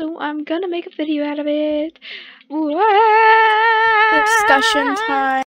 so I'm gonna make a video out of it. Discussion time.